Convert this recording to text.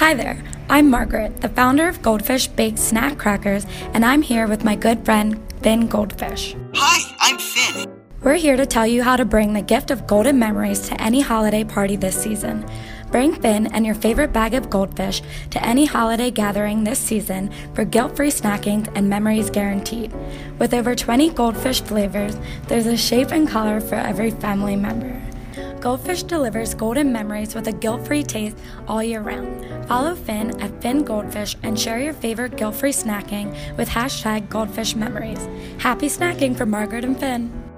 Hi there, I'm Margaret, the founder of Goldfish Baked Snack Crackers, and I'm here with my good friend Finn Goldfish. Hi, I'm Finn. We're here to tell you how to bring the gift of golden memories to any holiday party this season. Bring Finn and your favorite bag of goldfish to any holiday gathering this season for guilt free snacking and memories guaranteed. With over 20 goldfish flavors, there's a shape and color for every family member. Goldfish delivers golden memories with a guilt free taste all year round. Follow Finn at Finn Goldfish and share your favorite guilt free snacking with hashtag goldfish memories. Happy snacking from Margaret and Finn!